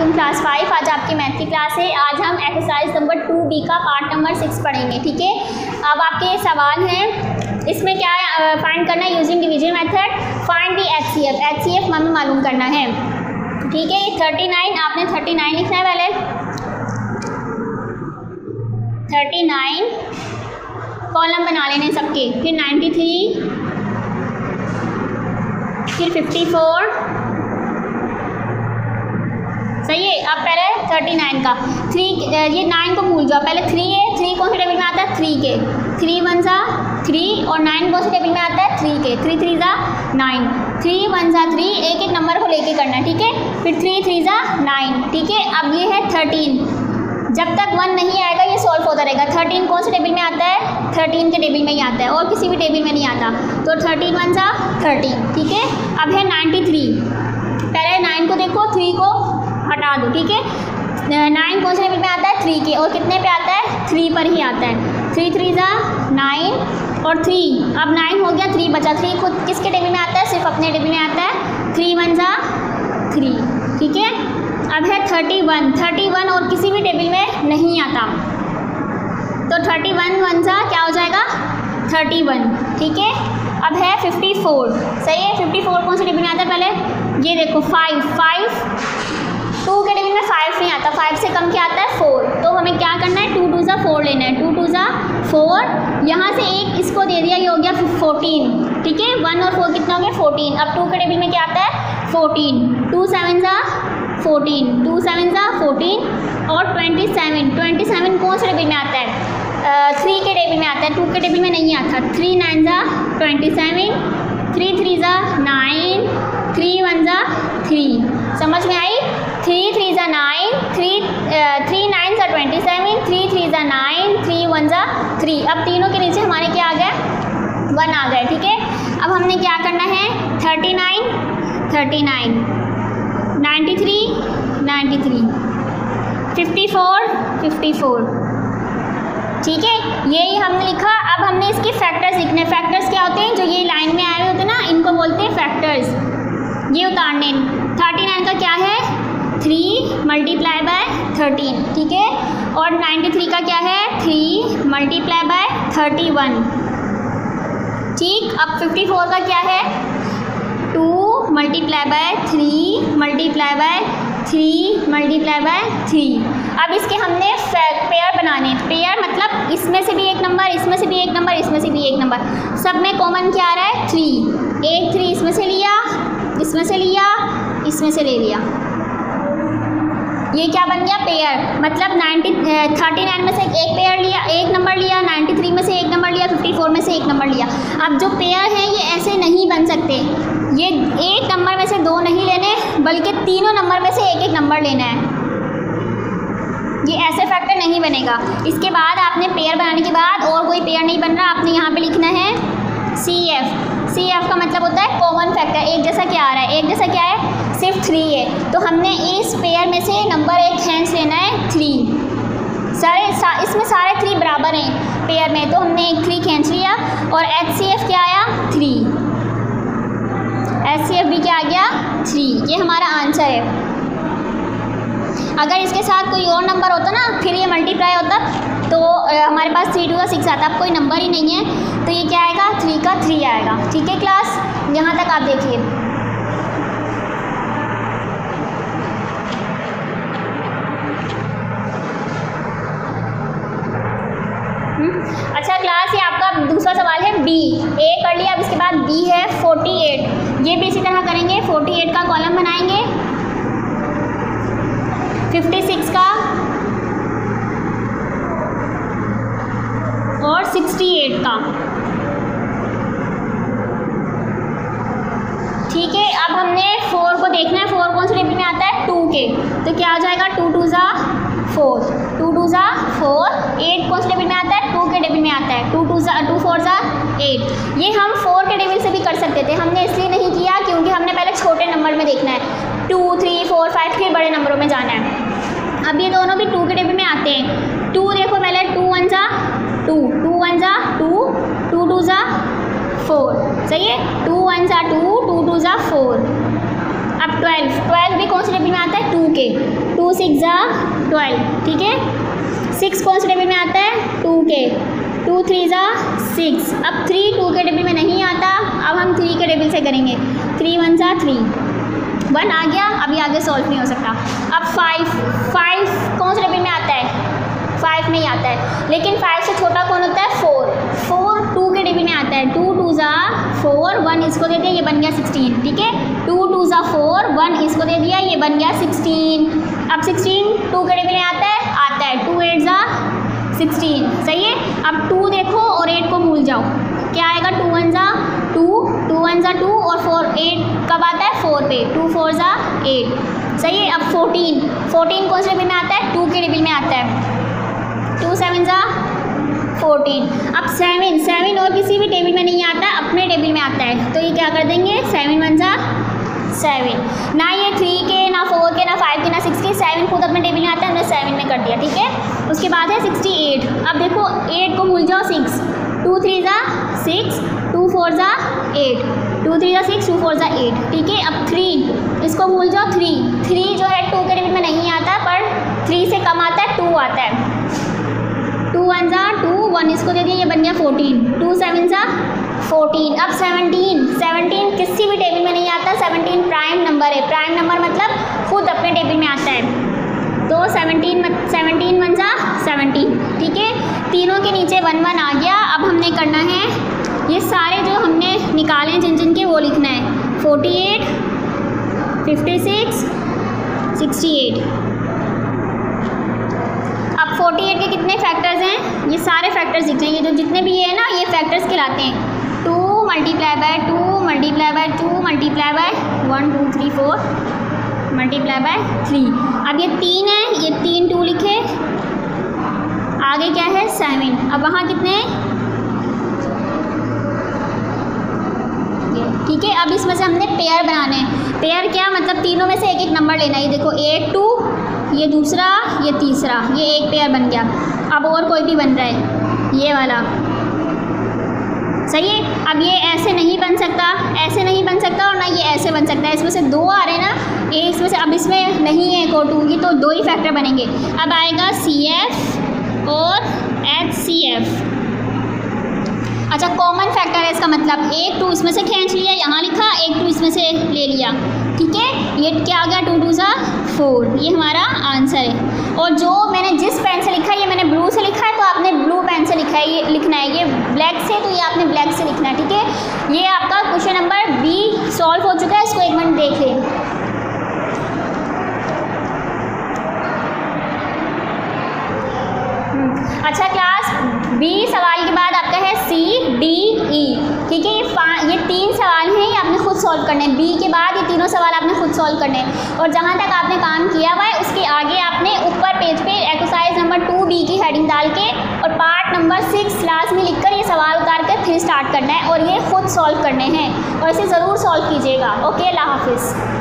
वालेकुम class five आज आपकी मैथ की क्लास है। आज हम एक्सरसाइज नंबर टू बी का पार्ट नंबर सिक्स पढ़ेंगे, ठीक है? अब आपके सवाल हैं। इसमें क्या फाइंड करना है using division method find the H C F H C F हमें मालूम करना है। ठीक है थर्टी नाइन आपने थर्टी नाइन लिखना है पहले। थर्टी नाइन कॉलम बना लेने सबके। फिर नाइन्टी थ्री फिर फिफ्टी फोर सही है, अब पहले थर्टी नाइन का। थ्री ये नाइन को भूल जाओ। पहले थ्री है थ्री कौन से टेबल में आता है? थ्री के। थ्री वन सा थ्री और नाइन कौन से टेबल में आता है? थ्री के। थ्री थ्री ज़ा नाइन थ्री वन सा थ्री एक एक नंबर को लेके करना है, ठीक है? फिर थ्री थ्री ज़ा नाइन ठीक है? अब ये है थर्टीन जब तक वन नहीं आएगा, ये सॉल्व होता रहेगा। थर्टीन कौन से टेबल में आता है? थर्टीन के टेबल में ही आता है, और किसी भी टेबल में नहीं आता। तो थर्टीन वन सा थर्टीन ठीक है? अब है नाइन्टी थ्री पहले नाइन को देखो थ्री को हटा दो, ठीक है? नाइन कौन से टेबल में आता है? थ्री के। और कितने पे आता है? थ्री पर ही आता है। थ्री थ्री ज़ा नाइन और थ्री अब नाइन हो गया थ्री बचा। थ्री खुद किसके टेबल में आता है? सिर्फ़ अपने टेबल में आता है। थ्री वन ज़ा थ्री ठीक है? अब है थर्टी वन थर्टी वन और किसी भी टेबल में नहीं आता। तो थर्टी वन वन सा क्या हो जाएगा? थर्टी वन ठीक है? अब है फिफ्टी फोर सही है? फिफ्टी फोर कौन से टेबल में आता है पहले? ये देखो फाइव फाइव टू के टेबल में फाइव नहीं आता। फाइव से कम क्या आता है? फोर तो हमें क्या करना है? टू टू ज़ा फोर लेना है। टू टू ज़ा फोर यहाँ से एक इसको दे दिया, ये हो गया फोर्टीन ठीक है? वन और फोर कितना हो गया? फोर्टीन अब टू के टेबल में क्या आता है? फोर्टीन टू सेवन ज़ा फोर्टीन टू सेवन ज़ा फोर्टीन और ट्वेंटी सेवन ट्वेंटी सेवन कौन से टेबल में आता है? थ्री के टेबल में आता है। टू के टेबल में नहीं आता। थ्री नाइन ज़ा ट्वेंटी सेवन थ्री थ्री ज़ा नाइन थ्री वन ज़ा थ्री समझ में आई? थ्री थ्री ज़ा नाइन थ्री थ्री नाइन ज़ा ट्वेंटी सेवन थ्री थ्री ज़ा नाइन थ्री वन ज़ा थ्री अब तीनों के नीचे हमारे क्या आ गए? वन आ गए, ठीक है? अब हमने क्या करना है? Thirty nine thirty nine ninety three ninety three fifty four fifty four ठीक है यही हमने लिखा। अब हमने इसके फैक्टर्स लिखने। फैक्टर्स क्या होते हैं? जो ये लाइन बोलते ये उतारने थर्टी नाइन का क्या है? थ्री मल्टीप्लाई बाय थर्टीन ठीक है? और नाइन्टी थ्री का क्या है? Three multiply by thirty one ठीक? अब फिफ्टी फोर का क्या है? Two multiply by three multiply by three multiply by three अब इसके हमने पेयर बनाने पेयर मतलब इसमें से भी एक नंबर इसमें से भी एक नंबर इसमें से भी एक नंबर सब में कॉमन क्या आ रहा है? थ्री एक थ्री, इसमें से लिया, इसमें से लिया, इसमें से ले लिया। ये क्या बन गया? पेयर मतलब नाइन्टी थर्टी नाइन में से एक पेयर लिया, एक नंबर लिया नाइन्टी थ्री में से एक नंबर लिया फिफ्टी फोर में से एक नंबर लिया। अब जो पेयर हैं, ये ऐसे नहीं बन सकते। ये एक नंबर में से दो नहीं लेने, बल्कि तीनों नंबर में से एक एक नंबर लेना है। ये ऐसे फैक्टर नहीं बनेगा। इसके बाद आपने पेयर बनाने के बाद और कोई पेयर नहीं बन रहा। आपने यहाँ पे लिखना है सी एफ़ सी एफ़ का मतलब होता है कॉमन फैक्टर एक जैसा क्या आ रहा है एक जैसा क्या है सिर्फ़ थ्री है। तो हमने इस पेयर में से नंबर एक हैंड्स लेना है थ्री सारे सा, इसमें सारे थ्री बराबर हैं पेयर में तो हमने एक थ्री खींच लिया और एच सी एफ़ क्या आया? थ्री एच सी एफ़ भी क्या आ गया? थ्री ये हमारा आंसर है। अगर इसके साथ कोई और नंबर होता ना, फिर ये मल्टीप्लाई होता तो हमारे पास थ्री टू का सिक्स आता। अब कोई नंबर ही नहीं है तो ये क्या आएगा? थ्री का थ्री आएगा। ठीक है क्लास यहाँ तक आप देखिए। अच्छा क्लास ये आपका दूसरा सवाल है बी ए कर लिया, अब इसके बाद बी है फोर्टी एट ये भी इसी तरह करेंगे फोर्टी एट का कॉलम बनाएँगे। फिफ्टी सिक्स का। और सिक्सटी एट का। ठीक है, अब हमने फोर को देखना है। फोर कौन से टेबल में आता है? टू के। तो क्या आ जाएगा? टू टू ज़ा। फोर, टू टू ज़ा फोर, एट कौन से टेबल में आता है, टू के टेबल में आता है, टू टू ज़ा, टू फोर ज़ा, एट। ये हम फोर के टेबल से भी कर सकते थे, हमने इसलिए नहीं किया क्योंकि हमने पहले छोटे नंबर में देखना है। टू, थ्री, फोर, फाइव, फिर बड़े नंबरों में जाना है। अब ये दोनों भी टू के टेबल में आते हैं। टू देखो पहले, टू वन ज़ा, टू टू वन ज़ा, टू टू टू ज़ा, फोर। सही है? टू वन ज़ा, टू टू टू ज़ा, फोर। ट्वेल्व। ट्वेल्व भी कौन से टेबल में आता है? टू के। टू, सिक्स, ज़ा, ट्वेल्व। ठीक है? सिक्स कौन से टेबल में आता है? टू के। टू, थ्री, ज़ा, सिक्स। अब थ्री, टू के टेबल में नहीं आता। अब हम थ्री के टेबल से करेंगे। थ्री, वन, ज़ा, थ्री। वन आ गया। अभी आगे सॉल्व नहीं हो सकता। अब फाइव। फाइव कौन से टेबल में आता है? फाइव नहीं आता है। लेकिन फाइव से छोटा कौन होता है? फोर। फोर टू के टेबल में आता है। टू टू, ज़ा, फोर। वन इसको देते हैं। ये बन गया सिक्सटीन। ठीक है? टू टू ज़ा फोर वन इसको दे दिया, ये बन गया सिक्सटीन अब सिक्सटीन टू के टेबल में आता है आता है. टू एट ज़ा सिक्सटीन सही है? अब टू देखो और एट को भूल जाओ. क्या आएगा? टू वन ज़ा टू टू वन ज़ा टू और फोर एट कब आता है? फोर पे. टू फोर ज़ा एट सही है? अब फोर्टीन फोर्टीन कौन से टेबल में आता है? टू के टेबल में आता है. टू सेवन ज़ा फोर्टीन अब सेवन सेवन और किसी भी टेबल में नहीं आता, अपने टेबल में आता है. तो ये क्या कर देंगे? सेवन वन ज़ा सेवन ना ये थ्री के, ना फोर के, ना फाइव के, ना सिक्स के सेवन खुद अपने टेबल में आता है, हमने सेवन में कर दिया, ठीक है? उसके बाद है सिक्सटी एट अब देखो एट को भूल जाओ सिक्स टू थ्री ज़ा सिक्स टू फोर ज़ा एट टू थ्री ज़ा सिक्स टू फोर ज़ा एट ठीक है? अब थ्री इसको भूल जाओ थ्री थ्री जो है टू के टेबल में नहीं आता, पर थ्री से कम आता है टू आता है. टू वन ज़ा टू वन इसको दे दिया, ये बन गया फोर्टीन टू सेवन ज़ा फोर्टीन अब सेवनटीन सेवनटीन किसी भी टेबल में नहीं आता सेवनटीन प्राइम नंबर है प्राइम नंबर मतलब खुद अपने टेबल में आता है तो सेवनटीन सेवनटीन वन ज़ा सेवनटीन ठीक है के वन वन आ गया। अब हमने करना है, ये सारे जो हमने निकाले हैं, जिन जिन के, वो लिखना है। Forty eight, fifty six, sixty eight. अब 48 के कितने फैक्टर्स हैं? ये सारे फैक्टर्स लिख लेंगे जो जितने भी ये है ना, ये फैक्टर्स कहलाते हैं। Two multiply by two multiply by two multiply by one, two, three, four multiply by three अब ये तीन है, ये तीन टू लिखे। आगे क्या है? सेवन अब वहाँ कितने? ठीक है, अब इसमें से हमने पेयर बनाने हैं। पेयर क्या? मतलब तीनों में से एक एक नंबर लेना है। ये देखो एट टू ये दूसरा, ये तीसरा। ये एक पेयर बन गया। अब और कोई भी बन रहा है? ये वाला। सही है? अब ये ऐसे नहीं बन सकता। ऐसे नहीं बन सकता और ना ये ऐसे बन सकता है। इसमें से दो आ रहे हैं ना। एक इसमें से, अब इसमें नहीं है को टू ये तो दो ही फैक्टर बनेंगे। अब आएगा सी एफ़ और एच सी एफ़ अच्छा कॉमन फैक्टर है इसका मतलब। एक टू इसमें से खींच लिया, यहाँ लिखा, एक टू इसमें से ले लिया। ठीक है? ये क्या आ गया? टू टू सा फोर ये हमारा आंसर है। और जो मैंने जिस पेन से लिखा है ये मैंने ब्लू से लिखा है तो आपने ब्लू पेन से लिखा है, ये लिखना है। ये ब्लैक से तो ये आपने ब्लैक से लिखना है, ठीक है? ये आपका क्वेश्चन नंबर बी सॉल्व हो चुका है। इसको एक मिनट देख लें। अच्छा क्लास बी सवाल के बाद आपका है सी डी ई ठीक है, ये ये तीन सवाल हैं, ये आपने खुद सॉल्व करने हैं। बी के बाद ये तीनों सवाल आपने खुद सॉल्व करने हैं। और जहाँ तक आपने काम किया हुआ है, उसके आगे आपने ऊपर पेज पे एक्सरसाइज नंबर टू बी की हेडिंग डाल के और पार्ट नंबर सिक्स क्लास में लिखकर ये सवाल उतार कर फिर स्टार्ट करना है और ये खुद सॉल्व करने हैं। और इसे ज़रूर सॉल्व कीजिएगा। ओके अल्लाह हाफिज़।